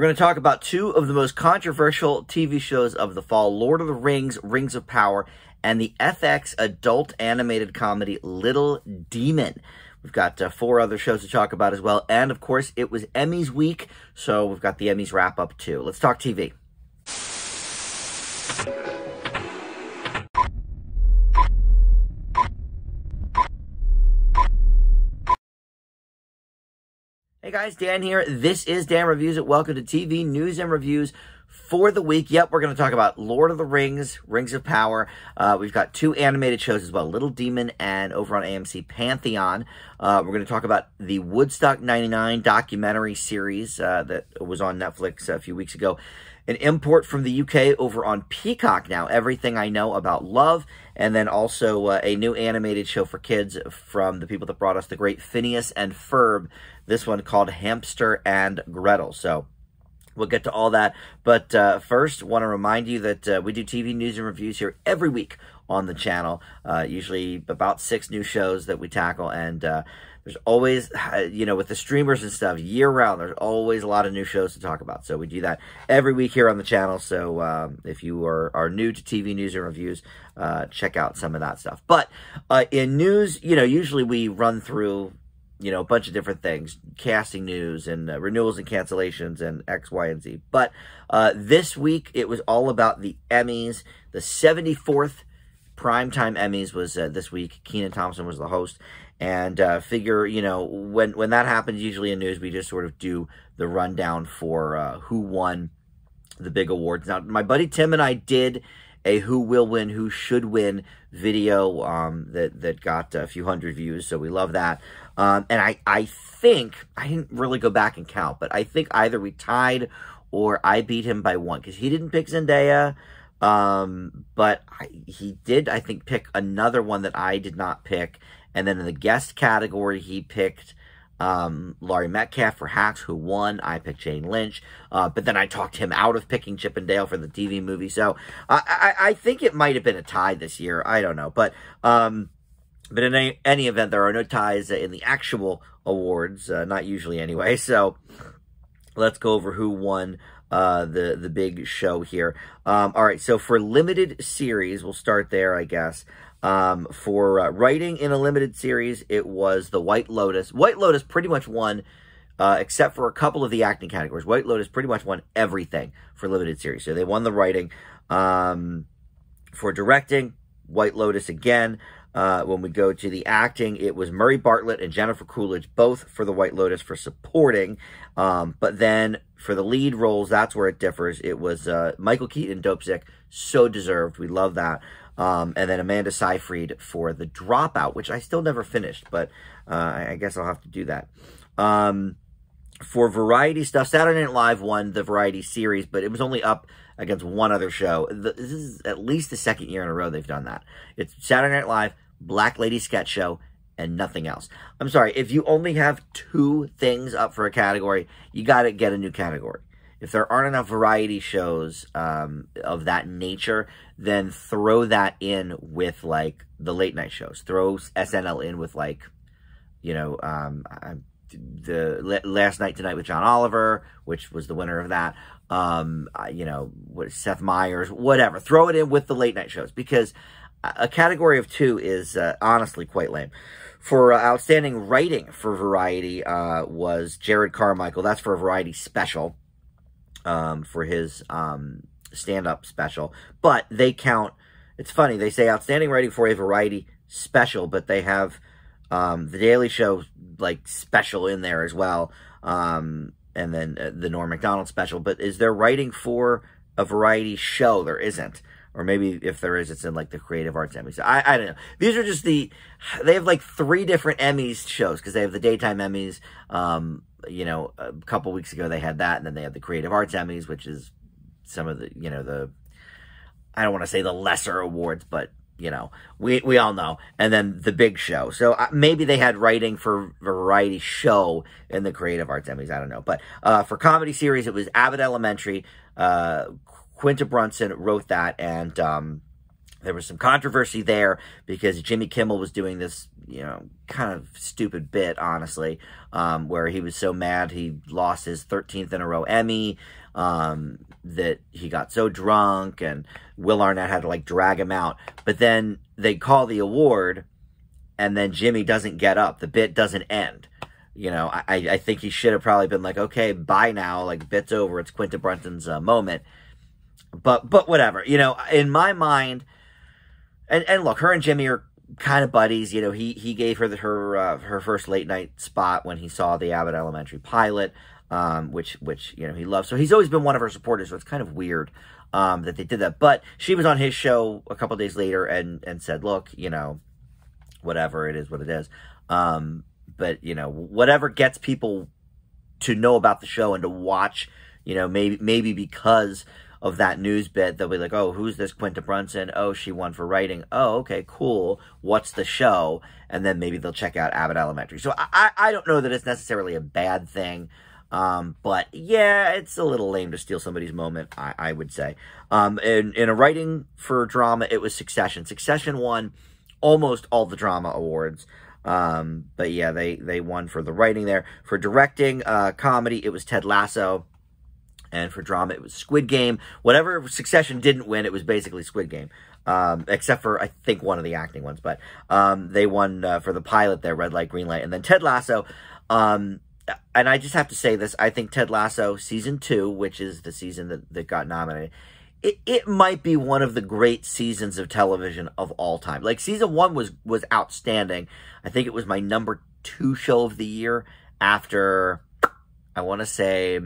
We're going to talk about two of the most controversial TV shows of the fall Lord of the Rings, Rings of Power, and the FX adult animated comedy Little Demon. We've got uh, four other shows to talk about as well. And of course, it was Emmys week, so we've got the Emmys wrap up too. Let's talk TV. Hey guys, Dan here. This is Dan Reviews It. Welcome to TV News and Reviews for the week. Yep, we're going to talk about Lord of the Rings, Rings of Power. Uh, we've got two animated shows as well, Little Demon and over on AMC Pantheon. Uh, we're going to talk about the Woodstock 99 documentary series uh, that was on Netflix a few weeks ago. An import from the UK over on Peacock now, Everything I Know About Love, and then also uh, a new animated show for kids from the people that brought us the great Phineas and Ferb this one called Hamster and Gretel. So we'll get to all that. But uh, first, want to remind you that uh, we do TV news and reviews here every week on the channel. Uh, usually about six new shows that we tackle. And uh, there's always, you know, with the streamers and stuff, year round, there's always a lot of new shows to talk about. So we do that every week here on the channel. So um, if you are, are new to TV news and reviews, uh, check out some of that stuff. But uh, in news, you know, usually we run through you know, a bunch of different things, casting news and uh, renewals and cancellations and X, Y, and Z. But uh, this week, it was all about the Emmys. The 74th primetime Emmys was uh, this week. Kenan Thompson was the host. And uh, figure, you know, when, when that happens, usually in news, we just sort of do the rundown for uh, who won the big awards. Now, my buddy Tim and I did a who will win, who should win video um, that, that got a few hundred views, so we love that. Um, and I, I think, I didn't really go back and count, but I think either we tied or I beat him by one because he didn't pick Zendaya. Um, but I, he did, I think, pick another one that I did not pick. And then in the guest category, he picked um, Laurie Metcalf for Hacks, who won. I picked Jane Lynch, uh, but then I talked him out of picking Chip and Dale for the TV movie. So I, I, think it might have been a tie this year. I don't know, but um, but in any, any event, there are no ties in the actual awards, uh, not usually anyway. So let's go over who won uh, the the big show here. Um, all right, so for limited series, we'll start there, I guess. Um, for uh, writing in a limited series, it was The White Lotus. White Lotus pretty much won, uh, except for a couple of the acting categories. White Lotus pretty much won everything for limited series. So they won the writing. Um, for directing, White Lotus again. Uh, when we go to the acting, it was Murray Bartlett and Jennifer Coolidge, both for The White Lotus for supporting. Um, but then for the lead roles, that's where it differs. It was uh, Michael Keaton and Dopesick, so deserved. We love that. Um, and then Amanda Seyfried for The Dropout, which I still never finished, but uh, I guess I'll have to do that. Um, for variety stuff, Saturday Night Live won the variety series, but it was only up against one other show. This is at least the second year in a row they've done that. It's Saturday Night Live, Black Lady Sketch Show, and nothing else. I'm sorry, if you only have two things up for a category, you got to get a new category. If there aren't enough variety shows um, of that nature, then throw that in with like the late night shows. Throw SNL in with like, you know, um, the last night tonight with John Oliver, which was the winner of that. Um, you know, Seth Meyers, whatever. Throw it in with the late night shows because a category of two is uh, honestly quite lame. For uh, outstanding writing for Variety uh, was Jerrod Carmichael. That's for a Variety special um, for his um, stand-up special. But they count. It's funny they say outstanding writing for a Variety special, but they have um, the Daily Show like special in there as well, um, and then uh, the Norm Macdonald special. But is there writing for a variety show? There isn't. Or maybe if there is, it's in like the Creative Arts Emmys. I, I don't know. These are just the, they have like three different Emmys shows because they have the daytime Emmys. Um, you know, a couple weeks ago they had that, and then they have the Creative Arts Emmys, which is some of the, you know, the, I don't want to say the lesser awards, but you know, we we all know. And then the big show. So uh, maybe they had writing for variety show in the Creative Arts Emmys. I don't know. But uh, for comedy series, it was Abbott Elementary. Uh, Quinta Brunson wrote that, and um, there was some controversy there because Jimmy Kimmel was doing this you know, kind of stupid bit, honestly, um, where he was so mad he lost his 13th in a row Emmy, um, that he got so drunk and Will Arnett had to like drag him out. But then they call the award and then Jimmy doesn't get up. The bit doesn't end. You know, I, I think he should have probably been like, okay, bye now. Like, bit's over. It's Quinta Brunson's uh, moment. But, but whatever. You know, in my mind, and, and look, her and Jimmy are kind of buddies. You know, he he gave her the, her uh, her first late night spot when he saw the Abbott Elementary pilot, um, which which you know he loves. So he's always been one of her supporters. So it's kind of weird um, that they did that. But she was on his show a couple days later and and said, look, you know, whatever it is, what it is. Um, but you know, whatever gets people to know about the show and to watch, you know, maybe maybe because of that news bit, they'll be like, oh, who's this Quinta Brunson? Oh, she won for writing. Oh, okay, cool. What's the show? And then maybe they'll check out Abbott Elementary. So I, I don't know that it's necessarily a bad thing. Um, but yeah, it's a little lame to steal somebody's moment, I, I would say. Um, in, in a writing for drama, it was Succession. Succession won almost all the drama awards. Um, but yeah, they, they won for the writing there. For directing, uh, comedy, it was Ted Lasso. And for drama, it was Squid Game. Whatever Succession didn't win, it was basically Squid Game. Um, except for, I think, one of the acting ones. But um, they won uh, for the pilot there, Red Light, Green Light. And then Ted Lasso. Um, and I just have to say this. I think Ted Lasso, season two, which is the season that, that got nominated, it, it might be one of the great seasons of television of all time. Like, season one was, was outstanding. I think it was my number two show of the year after, I want to say,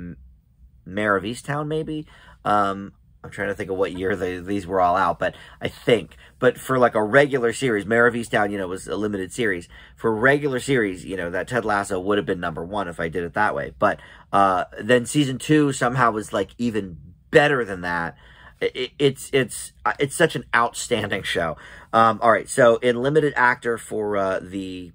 Mare of Easttown, maybe. Um, I'm trying to think of what year these were all out, but I think. But for like a regular series, Mare of Easttown, you know, was a limited series. For regular series, you know, that Ted Lasso would have been number one if I did it that way. But uh, then season two somehow was like even better than that. It, it's it's uh, it's such an outstanding show. Um, all right, so in limited actor for uh, the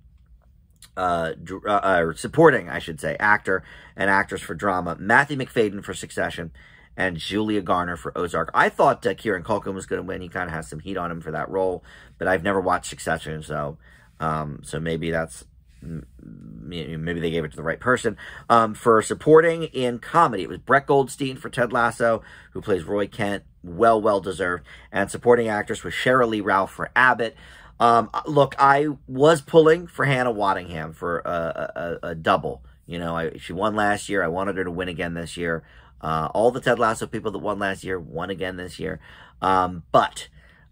uh, uh, supporting, I should say, actor and actress for drama, Matthew Macfadyen for Succession, and Julia Garner for Ozark. I thought uh, Kieran Culkin was going to win. He kind of has some heat on him for that role, but I've never watched Succession, so um, so maybe that's maybe they gave it to the right person. Um, for supporting in comedy, it was Brett Goldstein for Ted Lasso, who plays Roy Kent, well, well deserved. And supporting actress was Sheryl Lee Ralph for Abbott. Um, look, I was pulling for Hannah Waddingham for a, a, a double. You know, I, she won last year. I wanted her to win again this year. Uh, all the Ted Lasso people that won last year won again this year. Um, but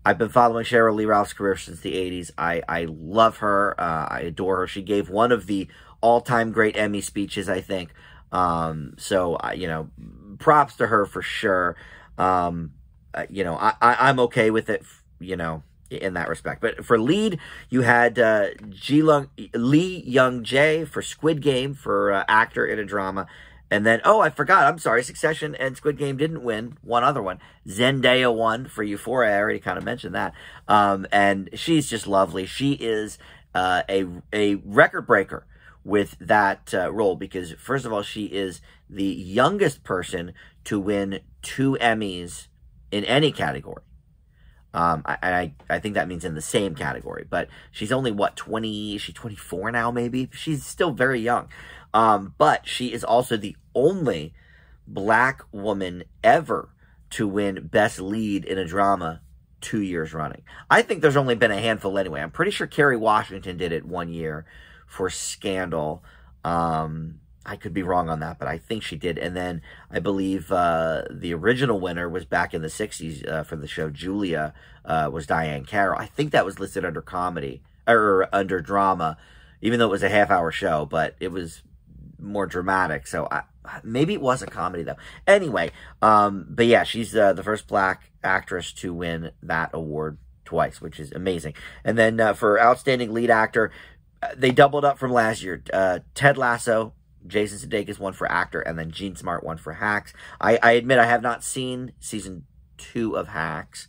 I've been following Sheryl Lee Ralph's career since the 80s. I, I love her. Uh, I adore her. She gave one of the all-time great Emmy speeches, I think. Um, so, uh, you know, props to her for sure. Um, uh, you know, I, I, I'm okay with it, you know, in that respect. But for lead, you had uh, Lung, Lee Jung-jae for Squid Game for uh, actor in a drama. And then, oh, I forgot. I'm sorry. Succession and Squid Game didn't win. One other one. Zendaya won for Euphoria. I already kind of mentioned that. Um, and she's just lovely. She is uh, a, a record breaker with that uh, role because, first of all, she is the youngest person to win two Emmys in any category. Um, I, I, I think that means in the same category, but she's only what, 20, she's 24 now, maybe? She's still very young. Um, but she is also the only black woman ever to win best lead in a drama two years running. I think there's only been a handful anyway. I'm pretty sure Kerry Washington did it one year for Scandal. Um, I could be wrong on that, but I think she did. And then I believe uh, the original winner was back in the 60s uh, for the show. Julia uh, was Diahann Carroll. I think that was listed under comedy or under drama, even though it was a half hour show, but it was more dramatic. So I, maybe it was a comedy though. Anyway, um, but yeah, she's uh, the first black actress to win that award twice, which is amazing. And then uh, for outstanding lead actor, uh, they doubled up from last year. Ted Lasso Jason Sudeikis won for actor, and then Jean Smart won for Hacks. I, I admit I have not seen season two of Hacks,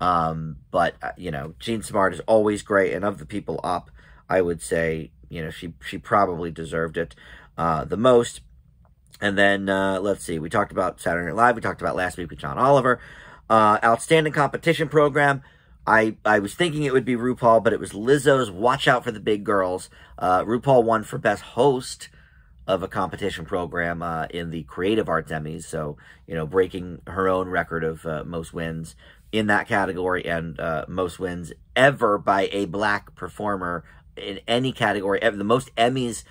um, but uh, you know Jean Smart is always great, and of the people up, I would say you know she she probably deserved it uh, the most. And then uh, let's see, we talked about Saturday Night Live. We talked about last week with John Oliver. Uh, outstanding competition program. I, I was thinking it would be RuPaul, but it was Lizzo's Watch Out for the Big Girls. Uh, RuPaul won for Best Host of a competition program uh, in the Creative Arts Emmys. So, you know, breaking her own record of uh, most wins in that category and uh, most wins ever by a black performer in any category. The most Emmys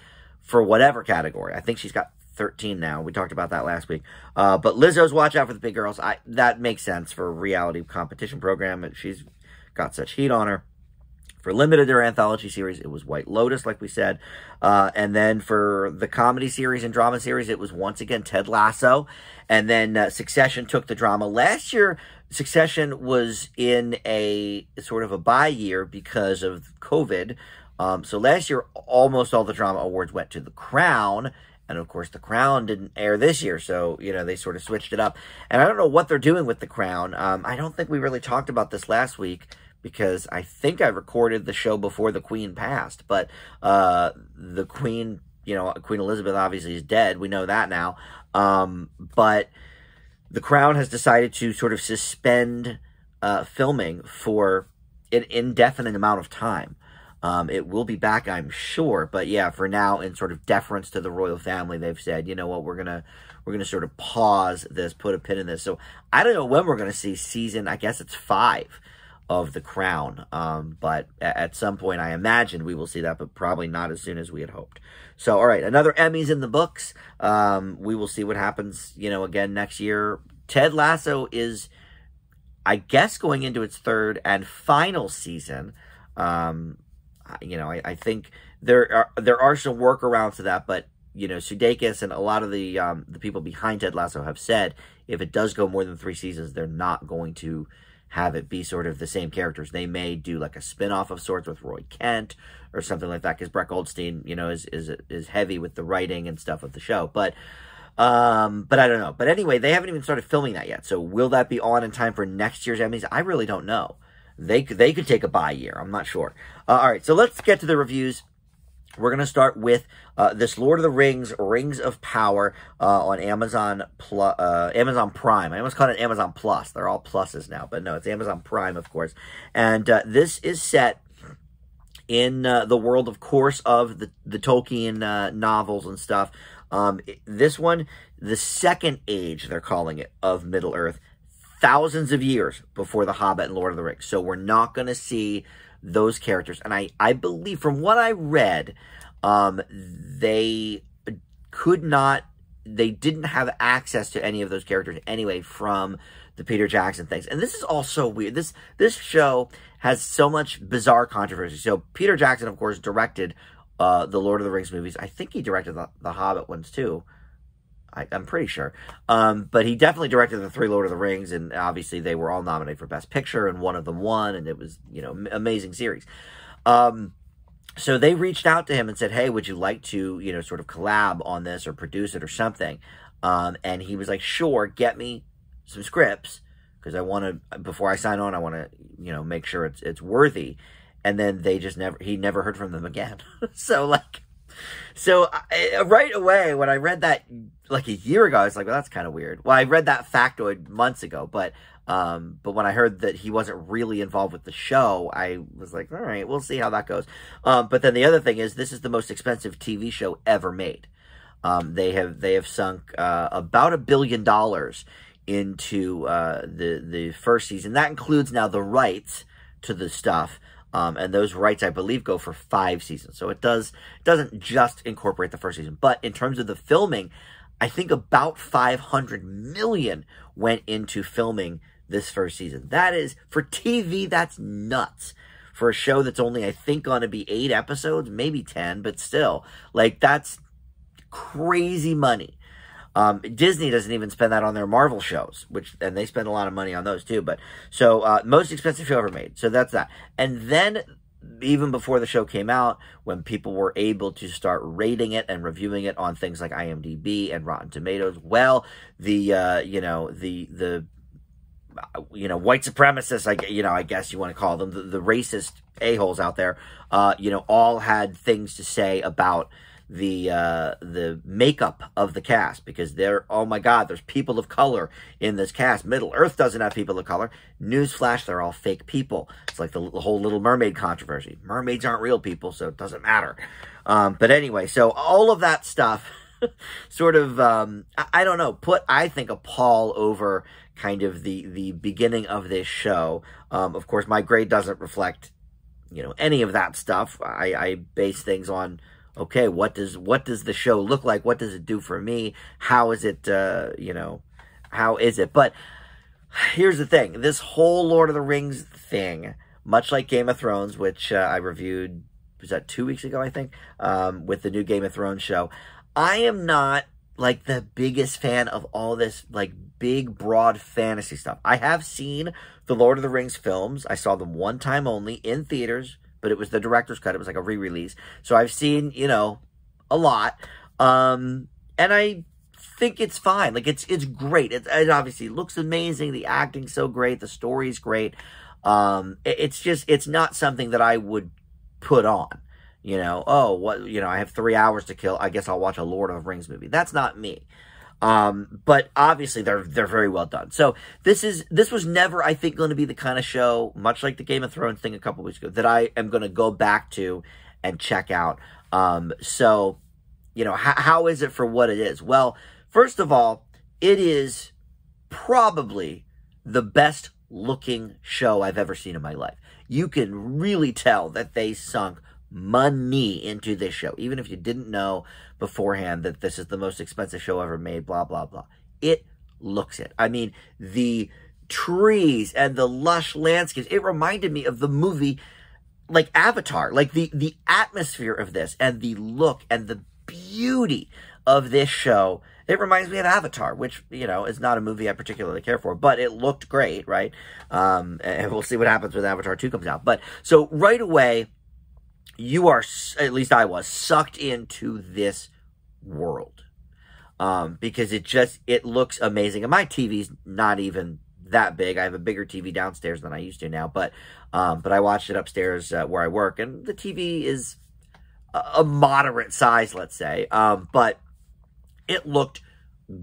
for whatever category. I think she's got 13 now. We talked about that last week. Uh, but Lizzo's Watch Out for the Big Girls. I, that makes sense for a reality competition program. She's got such heat on her. For limited or anthology series, it was White Lotus, like we said. Uh, and then for the comedy series and drama series, it was once again Ted Lasso. And then uh, Succession took the drama. Last year, Succession was in a sort of a bye year because of COVID. Um, so last year, almost all the drama awards went to The Crown. And of course, The Crown didn't air this year, so you know they sort of switched it up. And I don't know what they're doing with The Crown. Um, I don't think we really talked about this last week because I think I recorded the show before the Queen passed. But uh, the Queen, you know, Queen Elizabeth obviously is dead. We know that now. Um, but the Crown has decided to sort of suspend uh, filming for an indefinite amount of time. Um, it will be back, I'm sure, but yeah, for now, in sort of deference to the royal family, they've said, you know what, we're gonna we're gonna sort of pause this, put a pin in this. So I don't know when we're gonna see season. I guess it's five of The Crown, um, but at some point, I imagine we will see that, but probably not as soon as we had hoped. So, all right, another Emmys in the books. Um, we will see what happens, you know, again next year. Ted Lasso is, I guess, going into its third and final season. Um, you know, I, I think there are there are some workarounds to that, but you know, Sudeikis and a lot of the um, the people behind Ted Lasso have said if it does go more than three seasons, they're not going to have it be sort of the same characters. They may do like a spin-off of sorts with Roy Kent or something like that, because Brett Goldstein, you know, is is is heavy with the writing and stuff of the show. But um, but I don't know. But anyway, they haven't even started filming that yet. So will that be on in time for next year's Emmys? I really don't know. They could they could take a bye year. I'm not sure. Uh, all right, so let's get to the reviews. We're going to start with uh, this Lord of the Rings, Rings of Power uh, on Amazon Plus, uh, Amazon Prime. I almost called it Amazon Plus. They're all pluses now, but no, it's Amazon Prime, of course. And uh, this is set in uh, the world, of course, of the, the Tolkien uh, novels and stuff. Um, this one, the second age, they're calling it, of Middle Earth thousands of years before The Hobbit and Lord of the Rings. So we're not going to see those characters. And I, I believe, from what I read, um, they could not, they didn't have access to any of those characters anyway from the Peter Jackson things. And this is all so weird. This, this show has so much bizarre controversy. So Peter Jackson, of course, directed uh, the Lord of the Rings movies. I think he directed the, the Hobbit ones too. I, am pretty sure. Um, but he definitely directed the three Lord of the Rings, and obviously they were all nominated for Best Picture, and one of them won, and it was, you know, amazing series. Um, so they reached out to him and said, hey, would you like to, you know, sort of collab on this or produce it or something? Um, and he was like, sure, get me some scripts, because I want to, before I sign on, I want to, you know, make sure it's, it's worthy. And then they just never, he never heard from them again. so, like, so I, right away, when I read that like a year ago, I was like, well, that's kind of weird. Well, I read that factoid months ago, but um, but when I heard that he wasn't really involved with the show, I was like, all right, we'll see how that goes. Um, but then the other thing is, this is the most expensive TV show ever made. Um, they have they have sunk uh, about a billion dollars into uh, the the first season. That includes now the rights to the stuff. Um, and those rights, I believe, go for five seasons. So it does it doesn't just incorporate the first season, but in terms of the filming, I think about 500 million went into filming this first season. That is for TV. That's nuts for a show that's only I think going to be eight episodes, maybe ten, but still, like that's crazy money. Um, Disney doesn't even spend that on their Marvel shows, which and they spend a lot of money on those too. But so uh, most expensive show ever made. So that's that. And then even before the show came out, when people were able to start rating it and reviewing it on things like IMDb and Rotten Tomatoes, well, the uh, you know the the you know white supremacists, like you know I guess you want to call them the, the racist a holes out there, uh, you know all had things to say about the uh, the makeup of the cast because they're oh my god, there's people of color in this cast. Middle Earth doesn't have people of color. Newsflash, they're all fake people. It's like the, the whole Little Mermaid controversy. Mermaids aren't real people, so it doesn't matter. Um, but anyway, so all of that stuff sort of um, I, I don't know put I think a pall over kind of the the beginning of this show. Um, of course, my grade doesn't reflect you know any of that stuff. I, I base things on okay, what does what does the show look like? What does it do for me? How is it? Uh, you know, how is it? But here's the thing: this whole Lord of the Rings thing, much like Game of Thrones, which uh, I reviewed was that two weeks ago, I think, um, with the new Game of Thrones show. I am not like the biggest fan of all this like big broad fantasy stuff. I have seen the Lord of the Rings films. I saw them one time only in theaters, but it was the director's cut. It was like a re-release. So I've seen, you know, a lot. Um and I think it's fine. Like it's it's great. It, it obviously looks amazing. The acting's so great. The story's great. Um it, it's just it's not something that I would put on you know, oh, what, you know, I have three hours to kill. I guess I'll watch a Lord of Rings movie. That's not me. Um, but obviously they're, they're very well done. So this is, this was never, I think, going to be the kind of show, much like the Game of Thrones thing a couple weeks ago, that I am going to go back to and check out. Um, so, you know, how, how is it for what it is? Well, first of all, it is probably the best looking show I've ever seen in my life. You can really tell that they sunk money into this show, even if you didn't know beforehand that this is the most expensive show ever made, blah, blah, blah. It looks it. I mean, the trees and the lush landscapes, it reminded me of the movie like Avatar, like the, the atmosphere of this and the look and the beauty of this show. It reminds me of Avatar, which, you know, is not a movie I particularly care for, but it looked great, right? Um, and we'll see what happens when Avatar 2 comes out. But so right away, you are, at least I was, sucked into this world. Um, because it just, it looks amazing. And my TV's not even that big. I have a bigger TV downstairs than I used to now, but, um, but I watched it upstairs uh, where I work and the TV is a, a moderate size, let's say. Um, but it looked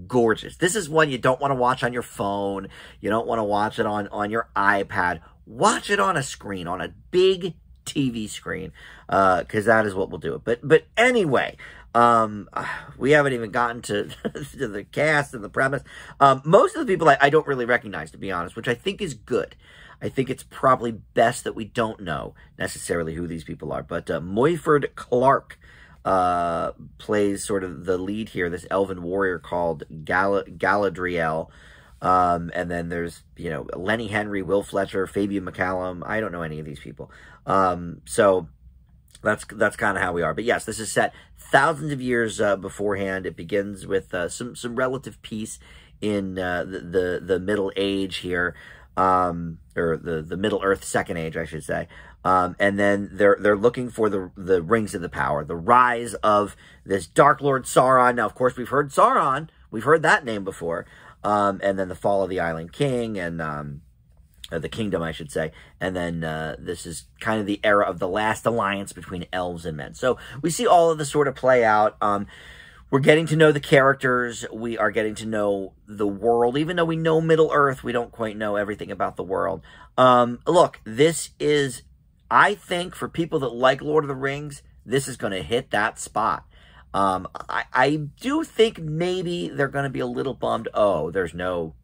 gorgeous. This is one you don't want to watch on your phone. You don't want to watch it on, on your iPad. Watch it on a screen, on a big TV screen, because uh, that is what will do it. But but anyway, um, we haven't even gotten to, to the cast and the premise. Um, most of the people I, I, don't really recognize, to be honest, which I think is good. I think it's probably best that we don't know necessarily who these people are. But uh, Morfydd Clark uh, plays sort of the lead here, this elven warrior called Gal Galadriel. Um, and then there's, you know, Lenny Henry, Will Fletcher, Fabian McCallum. I don't know any of these people. Um, so that's that's kind of how we are. But yes, this is set thousands of years uh, beforehand. It begins with uh, some some relative peace in uh, the, the, the Middle Age here, um, or the the Middle Earth Second Age, I should say. Um, and then they're they're looking for the the rings of the power, the rise of this Dark Lord Sauron. Now, of course, we've heard Sauron. We've heard that name before um, and then the fall of the Island King and um, uh, the kingdom, I should say. And then uh, this is kind of the era of the last alliance between elves and men. So we see all of this sort of play out. Um, we're getting to know the characters. We are getting to know the world. Even though we know Middle Earth, we don't quite know everything about the world. Um, look, this is, I think, for people that like Lord of the Rings, this is going to hit that spot. Um, I, I do think maybe they're going to be a little bummed. Oh, there's no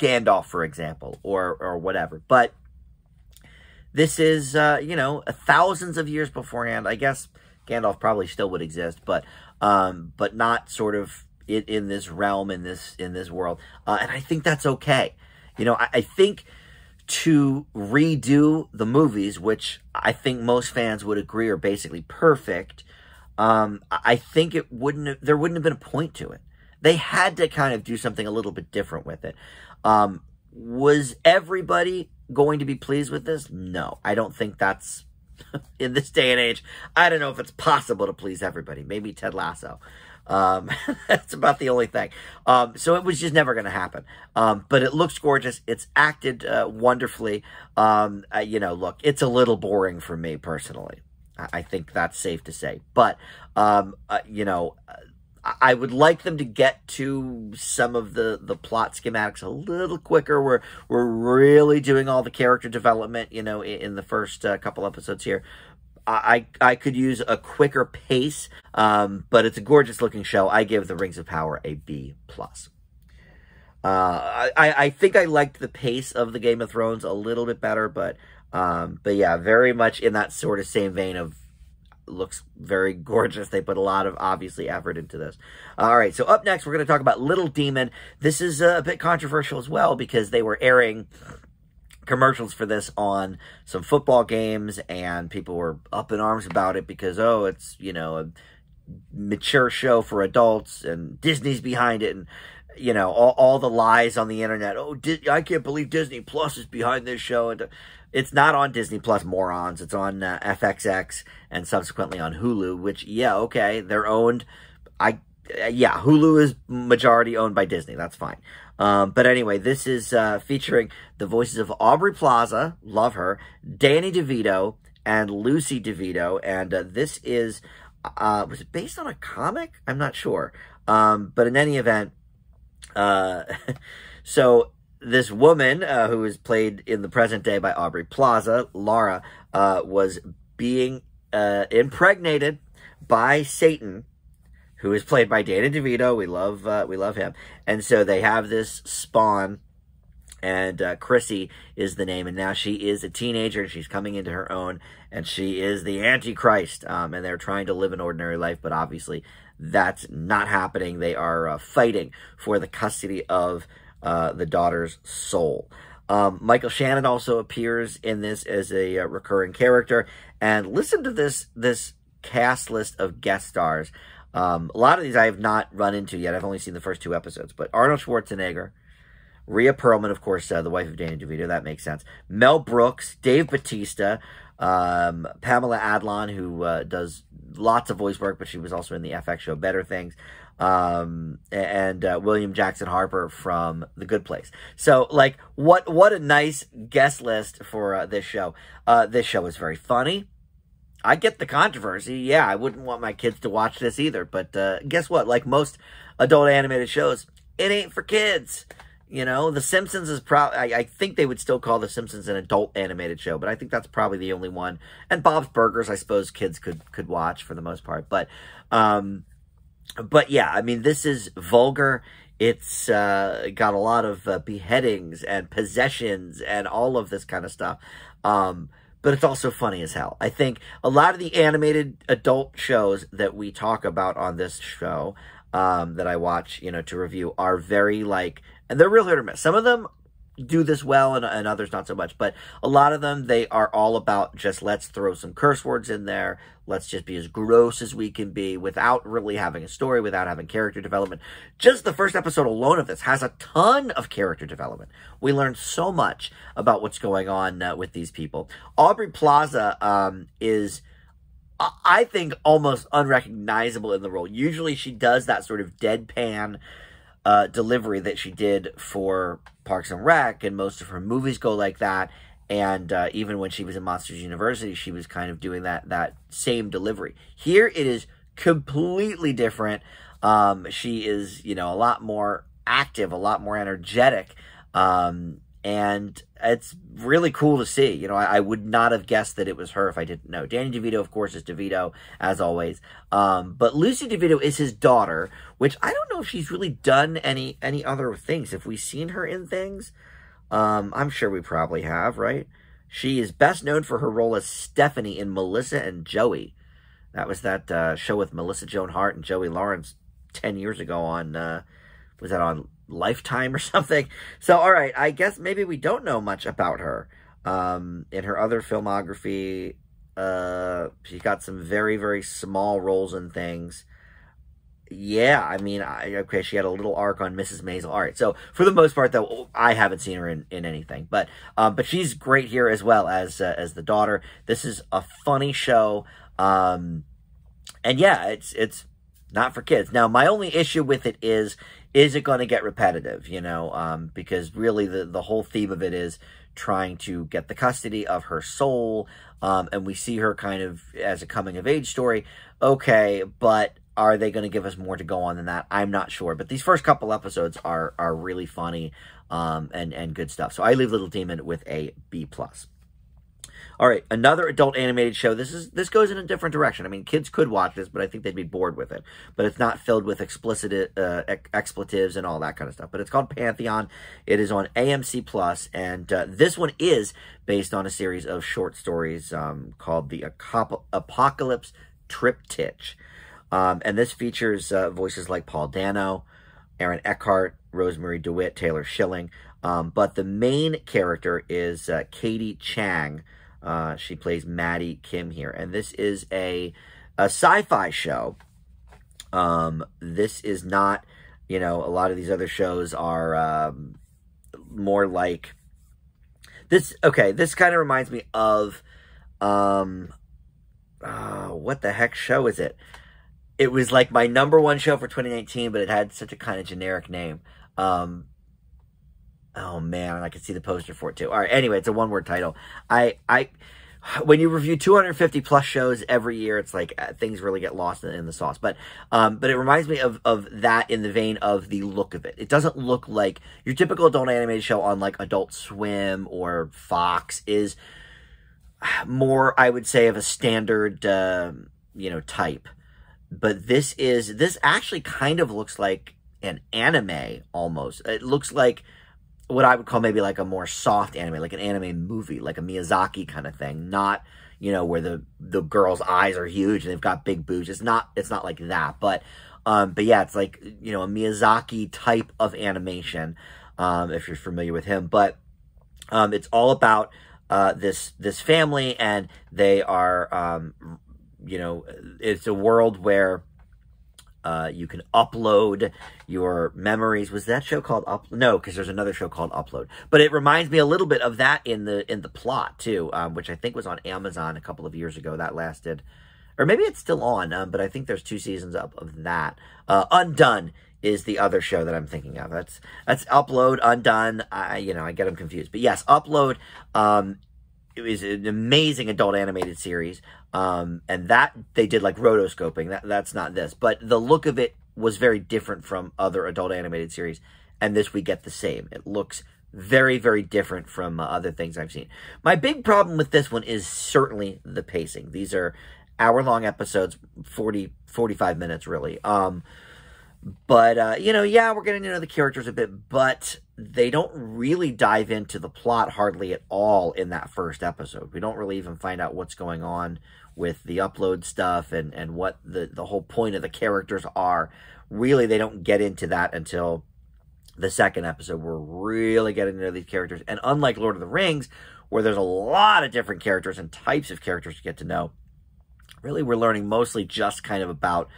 Gandalf, for example, or or whatever. But this is, uh, you know, thousands of years beforehand. I guess Gandalf probably still would exist, but um, but not sort of in, in this realm, in this in this world. Uh, and I think that's okay. You know, I, I think to redo the movies, which I think most fans would agree are basically perfect, um, I think it wouldn't have, there wouldn't have been a point to it. They had to kind of do something a little bit different with it. Um, was everybody going to be pleased with this? No, I don't think that's in this day and age. I don't know if it's possible to please everybody. Maybe Ted Lasso. Um, that's about the only thing. Um, so it was just never going to happen. Um, but it looks gorgeous. It's acted uh, wonderfully. Um, uh, you know, look, it's a little boring for me personally. I think that's safe to say. But, um, uh, you know, I would like them to get to some of the, the plot schematics a little quicker. We're we're really doing all the character development, you know, in, in the first uh, couple episodes here. I I could use a quicker pace, um, but it's a gorgeous looking show. I give The Rings of Power a B plus. Uh, I I think I liked the pace of the Game of Thrones a little bit better, but um, but yeah, very much in that sort of same vein of looks very gorgeous. They put a lot of, obviously, effort into this. All right, so up next, we're going to talk about Little Demon. This is uh, a bit controversial as well because they were airing commercials for this on some football games and people were up in arms about it because, oh, it's, you know, a mature show for adults and Disney's behind it and you know all, all the lies on the internet oh I can't believe Disney Plus is behind this show and it's not on Disney Plus, morons. It's on uh, FXX and subsequently on Hulu, which, yeah, okay, they're owned. I, uh, yeah, Hulu is majority owned by Disney. That's fine. Um, but anyway, this is uh, featuring the voices of Aubrey Plaza, love her, Danny DeVito, and Lucy DeVito. And uh, this is, uh, was it based on a comic? I'm not sure. Um, but in any event, uh, so this woman uh, who is played in the present day by Aubrey Plaza, Laura, uh, was being uh, impregnated by Satan, who is played by Danny DeVito. We love uh, we love him, and so they have this spawn. And uh, Chrissy is the name, and now she is a teenager, and she's coming into her own, and she is the Antichrist. Um, and they're trying to live an ordinary life, but obviously that's not happening. They are uh, fighting for the custody of uh, the daughter's soul. Um, Michael Shannon also appears in this as a uh, recurring character. And listen to this this cast list of guest stars. Um, a lot of these I have not run into yet. I've only seen the first two episodes. But Arnold Schwarzenegger, Rhea Perlman, of course, uh, the wife of Danny DeVito. That makes sense. Mel Brooks, Dave Batista, um, Pamela Adlon, who uh, does lots of voice work, but she was also in the FX show Better Things um, and uh, William Jackson Harper from The Good Place. So, like, what what a nice guest list for uh, this show. Uh, this show is very funny. I get the controversy. Yeah, I wouldn't want my kids to watch this either. But uh, guess what? Like most adult animated shows, it ain't for kids. You know, The Simpsons is probably, I, think they would still call The Simpsons an adult animated show, but I think that's probably the only one. And Bob's Burgers, I suppose kids could, could watch for the most part. But, um, but yeah, I mean, this is vulgar. It's uh, got a lot of uh, beheadings and possessions and all of this kind of stuff. Um, but it's also funny as hell. I think a lot of the animated adult shows that we talk about on this show um, that I watch, you know, to review are very like, and they're real hit or miss. Some of them do this well and, and others not so much. But a lot of them, they are all about just let's throw some curse words in there. Let's just be as gross as we can be without really having a story, without having character development. Just the first episode alone of this has a ton of character development. We learn so much about what's going on uh, with these people. Aubrey Plaza um, is... I think almost unrecognizable in the role. Usually she does that sort of deadpan uh, delivery that she did for Parks and Rec, and most of her movies go like that. And uh, even when she was in Monsters University, she was kind of doing that that same delivery. Here, it is completely different. Um, she is, you know, a lot more active, a lot more energetic. Um, and it's really cool to see. You know, I, I, would not have guessed that it was her if I didn't know. Danny DeVito, of course, is DeVito as always, um, but Lucy DeVito is his daughter, which I don't know if she's really done any any other things. Have we seen her in things? Um, I'm sure we probably have, right? She is best known for her role as Stephanie in Melissa and Joey. That was that uh, show with Melissa Joan Hart and Joey Lawrence ten years ago on. Uh, was that on Lifetime or something. So, all right, I guess maybe we don't know much about her. Um, in her other filmography, uh, she's got some very, very small roles and things. Yeah, I mean, I, okay, she had a little arc on Mrs. Maisel. All right, so for the most part, though, I haven't seen her in, in anything, but um, but she's great here as well as uh, as the daughter. This is a funny show, um, and yeah, it's it's not for kids. Now, my only issue with it is is it going to get repetitive? You know, um, because really the the whole theme of it is trying to get the custody of her soul, um, and we see her kind of as a coming of age story. Okay, but are they going to give us more to go on than that? I'm not sure. But these first couple episodes are are really funny um, and and good stuff. So I leave Little Demon with a B plus. All right, another adult animated show. This is this goes in a different direction. I mean, kids could watch this, but I think they'd be bored with it. But it's not filled with explicit uh, expletives and all that kind of stuff. But it's called Pantheon. It is on AMC Plus, and uh, this one is based on a series of short stories um, called the Apocalypse Triptych. Um, and this features uh, voices like Paul Dano, Aaron Eckhart, Rosemarie DeWitt, Taylor Schilling. Um, but the main character is uh, Katie Chang, uh, she plays Maddie Kim here, and this is a a sci-fi show. Um, this is not, you know, a lot of these other shows are um, more like this. Okay, this kind of reminds me of, um, uh, what the heck show is it? It was like my number one show for 2019, but it had such a kind of generic name. Um, Oh man, I can see the poster for it too. All right, anyway, it's a one word title. I I when you review 250 plus shows every year, it's like uh, things really get lost in, in, the sauce. But um, but it reminds me of of that in the vein of the look of it. It doesn't look like your typical adult animated show on like Adult Swim or Fox is more, I would say, of a standard uh, you know type. But this is this actually kind of looks like an anime almost. It looks like what I would call maybe like a more soft anime, like an anime movie, like a Miyazaki kind of thing. Not, you know, where the the girl's eyes are huge and they've got big boobs. It's not it's not like that. But um but yeah, it's like, you know, a Miyazaki type of animation, um, if you're familiar with him. But um it's all about uh this this family and they are um you know, it's a world where uh, you can upload your memories. Was that show called Up? No, because there's another show called Upload. But it reminds me a little bit of that in the in the plot too, um, which I think was on Amazon a couple of years ago. That lasted, or maybe it's still on. Um, but I think there's two seasons up of that. Uh, Undone is the other show that I'm thinking of. That's that's Upload, Undone. I you know I get them confused, but yes, Upload. Um, it was an amazing adult animated series. Um, and that they did like rotoscoping. That that's not this, but the look of it was very different from other adult animated series. And this we get the same. It looks very very different from uh, other things I've seen. My big problem with this one is certainly the pacing. These are hour long episodes, 40 45 minutes really. Um, but uh, you know, yeah, we're getting to know the characters a bit, but they don't really dive into the plot hardly at all in that first episode. We don't really even find out what's going on with the upload stuff and, and what the, the whole point of the characters are. Really, they don't get into that until the second episode. We're really getting to know these characters. And unlike Lord of the Rings, where there's a lot of different characters and types of characters to get to know, really we're learning mostly just kind of about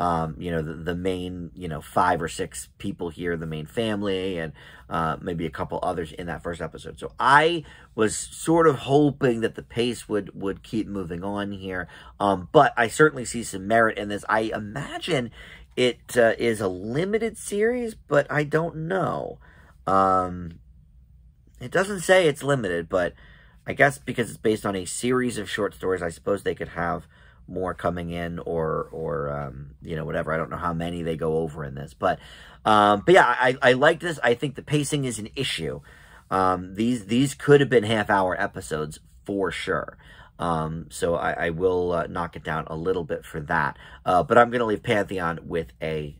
um, you know, the, the, main, you know, five or six people here, the main family, and uh, maybe a couple others in that first episode. So I was sort of hoping that the pace would would keep moving on here, um, but I certainly see some merit in this. I imagine it uh, is a limited series, but I don't know. Um, it doesn't say it's limited, but I guess because it's based on a series of short stories, I suppose they could have more coming in or or um, you know whatever. I don't know how many they go over in this, but um, but yeah, I, I like this. I think the pacing is an issue. Um, these these could have been half hour episodes for sure. Um, so I, I will uh, knock it down a little bit for that. Uh, but I'm going to leave Pantheon with a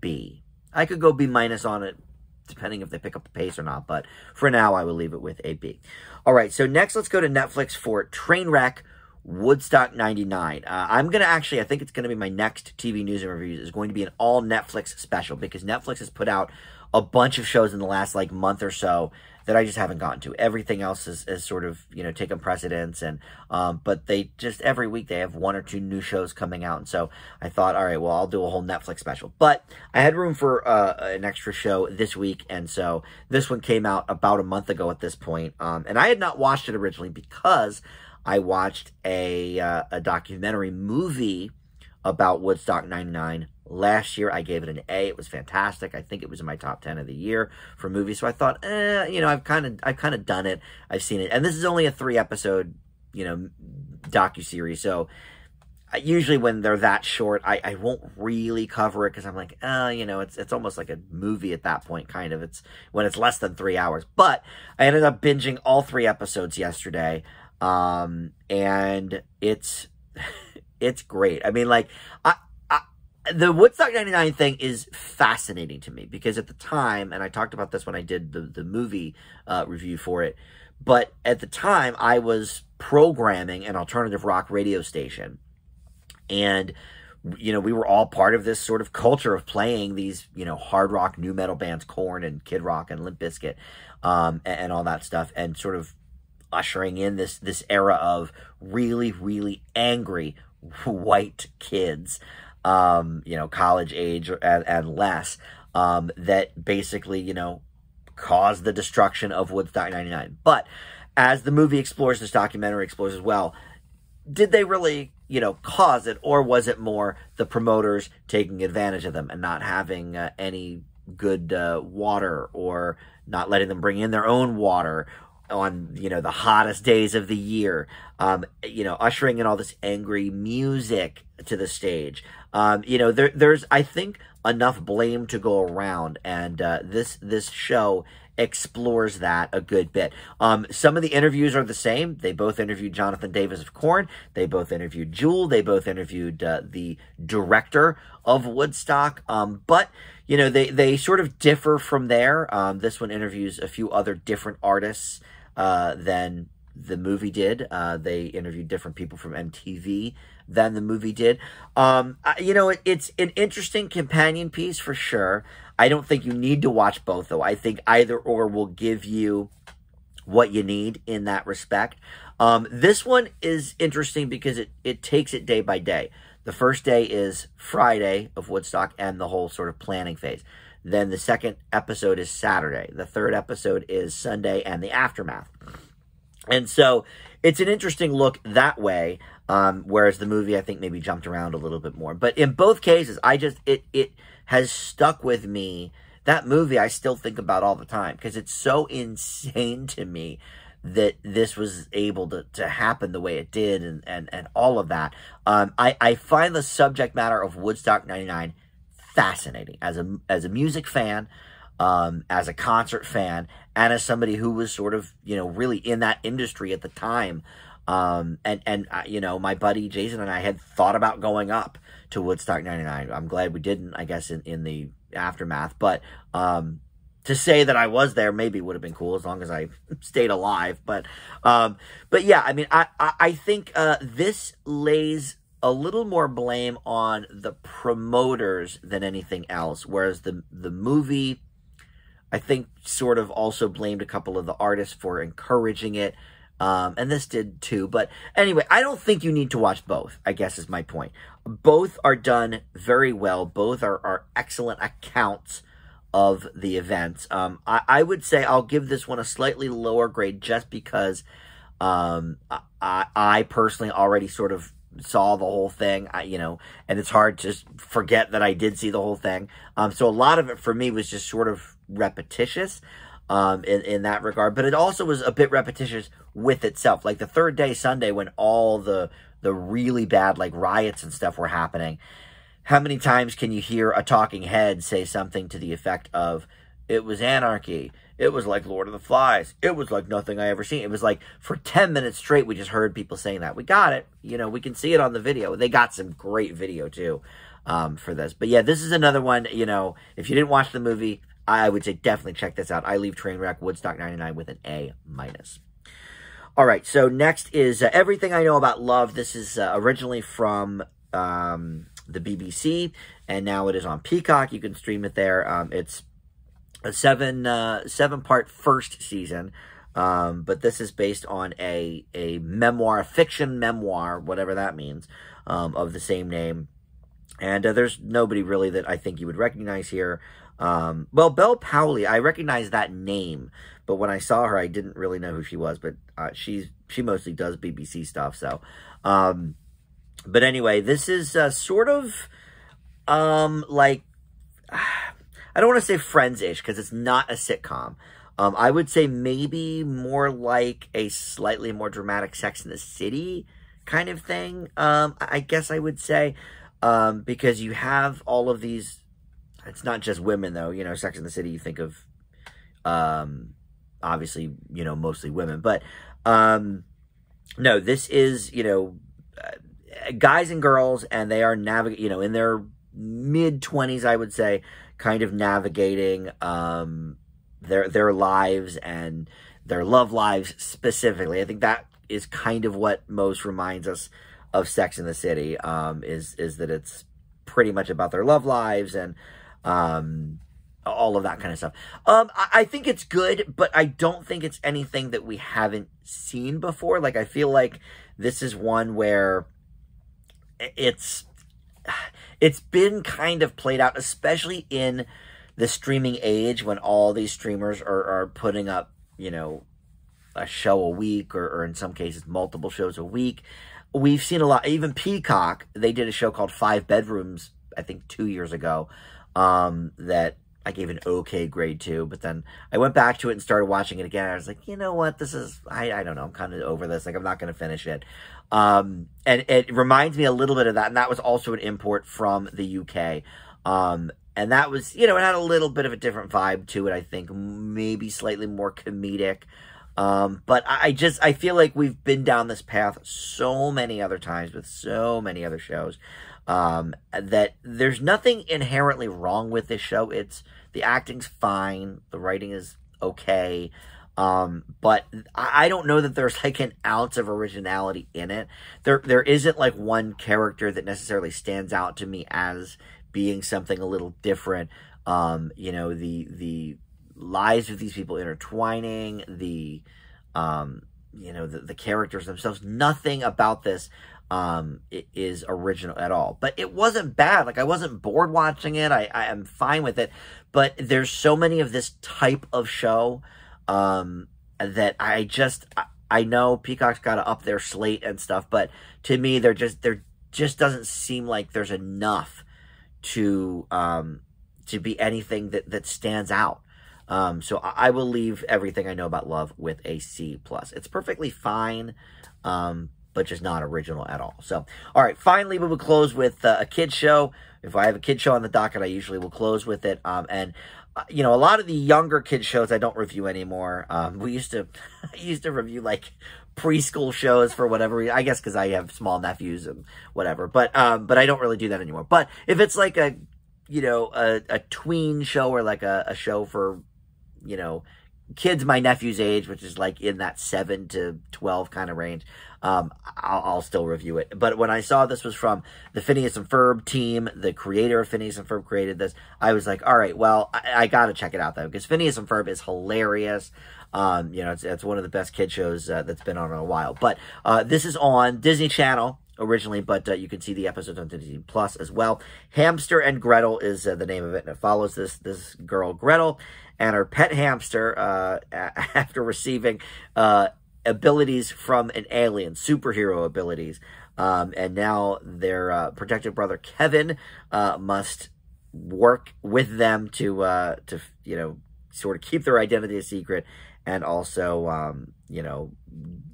B. I could go B minus on it depending if they pick up the pace or not. But for now, I will leave it with a B. All right, so next let's go to Netflix for Trainwreck Woodstock 99. Uh, I'm going to actually, I think it's going to be my next TV news and reviews, is going to be an all Netflix special because Netflix has put out a bunch of shows in the last like month or so that I just haven't gotten to. Everything else is, is sort of, you know, taken precedence and, um, but they just every week they have one or two new shows coming out. And so I thought, all right, well, I'll do a whole Netflix special, but I had room for, uh, an extra show this week. And so this one came out about a month ago at this point. Um, and I had not watched it originally because I watched a uh, a documentary movie about Woodstock 99 Last year, I gave it an A. It was fantastic. I think it was in my top ten of the year for movies. So I thought, eh, you know, I've kind of, I've kind of done it. I've seen it, and this is only a three episode, you know, docu series. So usually when they're that short, I, I won't really cover it because I'm like, uh, you know, it's it's almost like a movie at that point, kind of. It's when it's less than three hours. But I ended up binging all three episodes yesterday, um, and it's it's great. I mean, like I. I the Woodstock 99 thing is fascinating to me because at the time, and I talked about this when I did the, the movie uh, review for it, but at the time I was programming an alternative rock radio station and, you know, we were all part of this sort of culture of playing these, you know, hard rock, nu metal bands, Korn and Kid Rock and Limp Bizkit, um, and, and all that stuff, and sort of ushering in this this era of really, really angry white kids, um, you know, college age and, and less, um, that basically, you know, caused the destruction of Woodstock 99. But as the movie explores, this documentary explores as well, did they really you know, cause it, or was it more the promoters taking advantage of them and not having uh, any good uh, water or not letting them bring in their own water on you know the hottest days of the year um you know ushering in all this angry music to the stage um you know there there's i think enough blame to go around and uh this this show explores that a good bit. Um, some of the interviews are the same. They both interviewed Jonathan Davis of Korn. They both interviewed Jewel. They both interviewed uh, the director of Woodstock. Um, but you know they they sort of differ from there. Um, this one interviews a few other different artists uh, than the movie did. Uh, they interviewed different people from MTV than the movie did. Um, you know, it, it's an interesting companion piece for sure. I don't think you need to watch both, though. I think either or will give you what you need in that respect. Um, this one is interesting because it, it takes it day by day. The first day is Friday of Woodstock and the whole sort of planning phase. Then the second episode is Saturday. The third episode is Sunday and the aftermath. And so it's an interesting look that way. Um, whereas the movie, I think, maybe jumped around a little bit more. But in both cases, I just it it has stuck with me. That movie, I still think about all the time because it's so insane to me that this was able to, to happen the way it did and, and, and all of that. Um, I, I find the subject matter of Woodstock 99 fascinating as a, as a music fan, um, as a concert fan, and as somebody who was sort of, you know, really in that industry at the time. Um, and, and, uh, you know, my buddy Jason and I had thought about going up to Woodstock 99. I'm glad we didn't, I guess, in, in the aftermath. But, um, to say that I was there maybe would have been cool as long as I stayed alive. But, um, but yeah, I mean, I, I, I think, uh, this lays a little more blame on the promoters than anything else. Whereas the, the movie, I think sort of also blamed a couple of the artists for encouraging it. Um, and this did too. But anyway, I don't think you need to watch both, I guess is my point. Both are done very well. Both are, are excellent accounts of the events. Um, I, I would say I'll give this one a slightly lower grade just because um, I, I personally already sort of saw the whole thing, I, you know, and it's hard to forget that I did see the whole thing. Um, so a lot of it for me was just sort of repetitious um, in, in that regard. But it also was a bit repetitious with itself. Like the third day Sunday when all the the really bad like riots and stuff were happening. How many times can you hear a talking head say something to the effect of it was anarchy. It was like Lord of the Flies. It was like nothing I ever seen. It was like for 10 minutes straight, we just heard people saying that. We got it. You know, we can see it on the video. They got some great video too um, for this. But yeah, this is another one, you know, if you didn't watch the movie, I would say definitely check this out. I leave Trainwreck Woodstock 99 with an A minus. All right, so next is uh, Everything I Know About Love. This is uh, originally from um, the BBC, and now it is on Peacock. You can stream it there. Um, it's a seven uh, seven part first season, um, but this is based on a a memoir, a fiction memoir, whatever that means, um, of the same name. And uh, there's nobody really that I think you would recognize here. Um, well, Bel Powley, I recognize that name, but when I saw her, I didn't really know who she was. But uh, she's she mostly does BBC stuff. So, um, but anyway, this is uh, sort of um like I don't want to say Friends-ish because it's not a sitcom. Um, I would say maybe more like a slightly more dramatic Sex in the City kind of thing. Um, I guess I would say um, because you have all of these. It's not just women though. You know, Sex in the City. You think of um, obviously you know mostly women, but um, no, this is you know uh, guys and girls, and they are navigate. You know, in their mid twenties, I would say, kind of navigating um, their their lives and their love lives specifically. I think that is kind of what most reminds us of Sex in the City. Um, is is that it's pretty much about their love lives and um, all of that kind of stuff. Um, I, I think it's good, but I don't think it's anything that we haven't seen before. Like I feel like this is one where it's it's been kind of played out, especially in the streaming age when all these streamers are, are putting up, you know, a show a week or, or in some cases multiple shows a week. We've seen a lot, even Peacock, they did a show called Five Bedrooms, I think two years ago, um, that I gave an okay grade to, but then I went back to it and started watching it again. I was like, you know what, this is, I, I don't know, I'm kind of over this. Like, I'm not going to finish it. Um, and it reminds me a little bit of that. And that was also an import from the UK. Um, and that was, you know, it had a little bit of a different vibe to it, I think. Maybe slightly more comedic. Um, but I just, I feel like we've been down this path so many other times with so many other shows. Um, that there's nothing inherently wrong with this show. It's, the acting's fine. The writing is okay. Um, but I don't know that there's like an ounce of originality in it. There, there isn't like one character that necessarily stands out to me as being something a little different. Um, you know, the, the lives of these people intertwining, the, um, you know, the, the characters themselves, nothing about this, um, is original at all. But it wasn't bad. Like I wasn't bored watching it. I, I am fine with it. But there's so many of this type of show um, that I just I know Peacock's got to up their slate and stuff, but to me, there just there just doesn't seem like there's enough to um, to be anything that that stands out. Um, so I, I will leave everything I know about love with a C plus. It's perfectly fine, um, but just not original at all. So, all right, finally, we will close with uh, a kid show. If I have a kid show on the docket, I usually will close with it. Um, and you know, a lot of the younger kid shows I don't review anymore. Um, we used to, I used to review like preschool shows for whatever reason. I guess because I have small nephews and whatever. But um, but I don't really do that anymore. But if it's like a, you know, a, a tween show or like a, a show for, you know, kids my nephew's age, which is like in that seven to twelve kind of range, um, I'll, I'll, still review it. But when I saw this was from the Phineas and Ferb team, the creator of Phineas and Ferb created this, I was like, all right, well, I, I got to check it out though because Phineas and Ferb is hilarious. Um, you know, it's, it's one of the best kid shows uh, that's been on in a while. But uh, this is on Disney Channel originally, but uh, you can see the episodes on Disney Plus as well. Hamster and Gretel is uh, the name of it, and it follows this this girl Gretel and her pet hamster uh, after receiving uh, abilities from an alien, superhero abilities. Um, and now their uh, protected brother Kevin uh, must work with them to uh, to you know sort of keep their identity a secret and also um, you know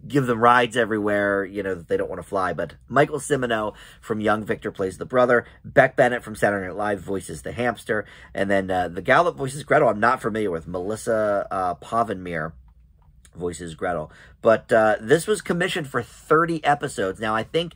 give them rides everywhere, you know, that they don't want to fly. But Michael Cimino from Young Victor plays the brother. Beck Bennett from Saturday Night Live voices the hamster. And then uh, the gal that voices Gretel, I'm not familiar with. Melissa uh, voices Gretel. But uh, this was commissioned for 30 episodes. Now, I think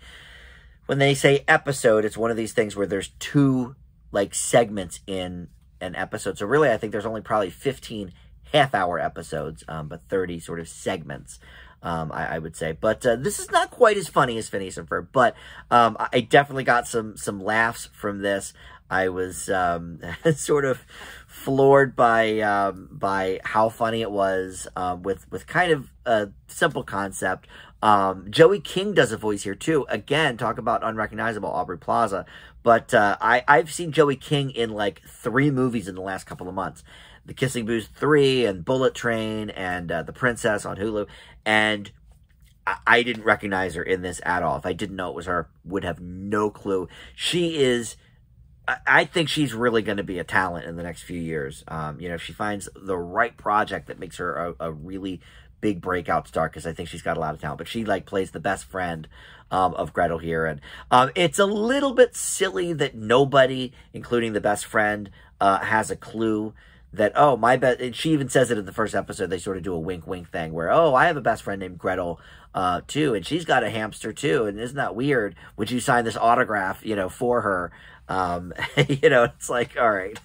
when they say episode, it's one of these things where there's two, like, segments in an episode. So really, I think there's only probably 15 half-hour episodes, um, but 30 sort of segments um, I, I, would say. But uh, this is not quite as funny as Phineas and Ferb, but um, I definitely got some some laughs from this. I was um, sort of floored by um, by how funny it was um, with with kind of a simple concept. Um, Joey King does a voice here too. Again, talk about unrecognizable Aubrey Plaza. But uh, I I've seen Joey King in like three movies in the last couple of months. The Kissing Booth 3 and Bullet Train and uh, The Princess on Hulu. And I didn't recognize her in this at all. If I didn't know it was her, would have no clue. She is I think she's really going to be a talent in the next few years. Um, you know, if she finds the right project that makes her a, a really big breakout star, because I think she's got a lot of talent. But she like plays the best friend um, of Gretel here, and um, it's a little bit silly that nobody, including the best friend, uh, has a clue that oh my best she even says it in the first episode they sort of do a wink wink thing where oh i have a best friend named gretel uh, too and she's got a hamster too and isn't that weird would you sign this autograph you know for her um, you know, it's like, all right,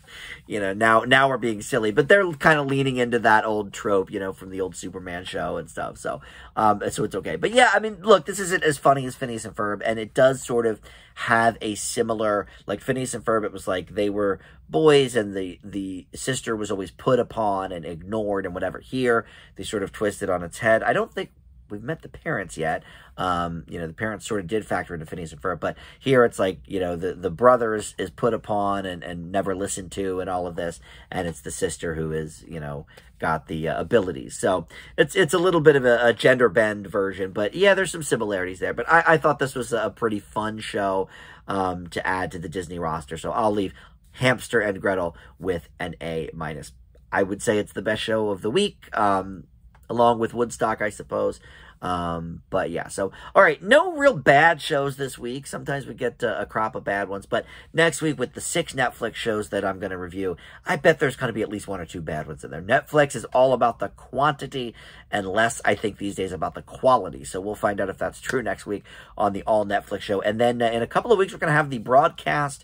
you know, now now we're being silly, but they're kind of leaning into that old trope, you know, from the old Superman show and stuff. So, um, so it's okay. But yeah, I mean, look, this isn't as funny as Phineas and Ferb, and it does sort of have a similar, like Phineas and Ferb. It was like they were boys, and the the sister was always put upon and ignored and whatever. Here, they sort of twisted on its head. I don't think we've met the parents yet. Um, you know, the parents sort of did factor into Phineas and Ferb, but here it's like, you know, the, the brother is, is put upon and, and never listened to and all of this, and it's the sister who is, you know, got the uh, abilities. So it's it's a little bit of a, a, gender bend version, but yeah, there's some similarities there. But I, I thought this was a pretty fun show um, to add to the Disney roster, so I'll leave Hamster and Gretel with an A minus. I would say it's the best show of the week. Um, along with Woodstock, I suppose. Um, but yeah, so all right, no real bad shows this week. Sometimes we get uh, a crop of bad ones, but next week with the six Netflix shows that I'm going to review, I bet there's going to be at least one or two bad ones in there. Netflix is all about the quantity and less, I think, these days about the quality. So we'll find out if that's true next week on the all Netflix show, and then uh, in a couple of weeks we're going to have the broadcast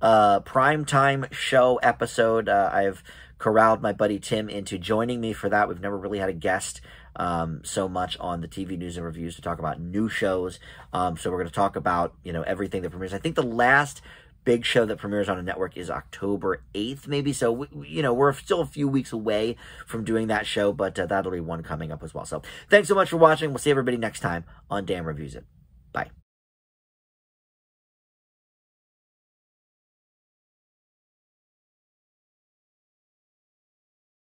uh, prime time show episode. Uh, I've corralled my buddy Tim into joining me for that. We've never really had a guest um, so much on the TV news and reviews to talk about new shows. Um, so we're going to talk about you know everything that premieres. I think the last big show that premieres on a network is October 8th, maybe. So, we, you know, we're still a few weeks away from doing that show, but uh, that'll be one coming up as well. So, thanks so much for watching. We'll see everybody next time on Dan Reviews It. Bye.